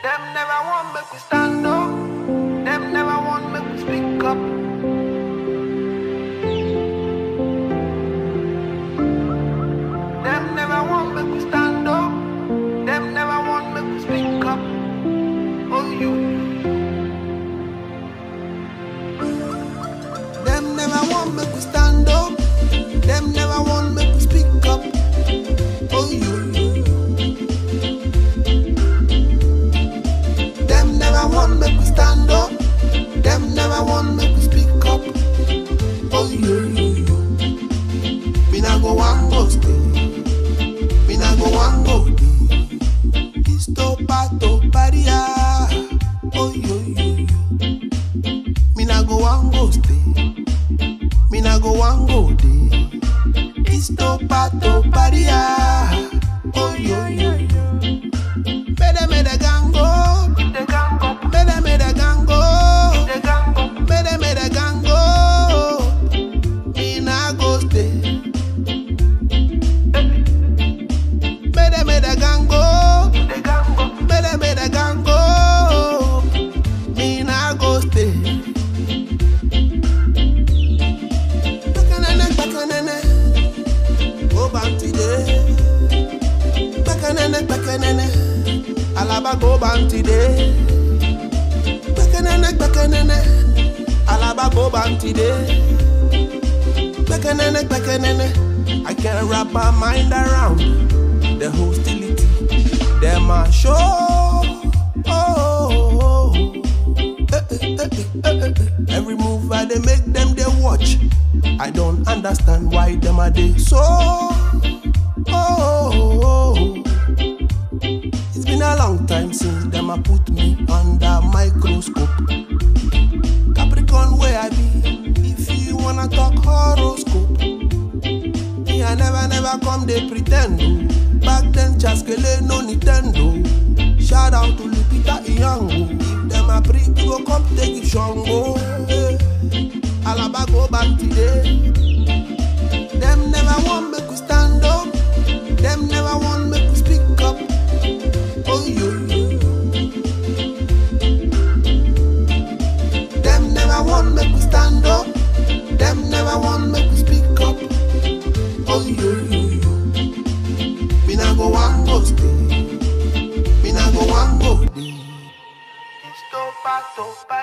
Them never want make we stand up. Them never want make we speak up. Them never want make we stand up. Them never want make we speak up. Oh you. Them never want make we stand stand up. Them never want make we speak up. Oh yo yo yo. Me nah go one go stay. Me nah go one go day. It's to pato paria. Oh yo yo yo. Me nah go one go stay. Me nah go one go day. It's to pato paria. Alaba go. Bakanene, bakanene. Alaba go. Bakanene, bakanene. I can't wrap my mind around the hostility. Them a show. Oh, oh, oh. Every move I they make them they watch. I don't understand why them are they so. Since them a put me under microscope. Capricorn where I be, if you wanna talk horoscope. Me I never never come they pretend. Back then Chaskele no Nintendo. Shout out to Lupita Nyong'o. If them a pre go come take it shongo. Eh. Alaba go back today. so.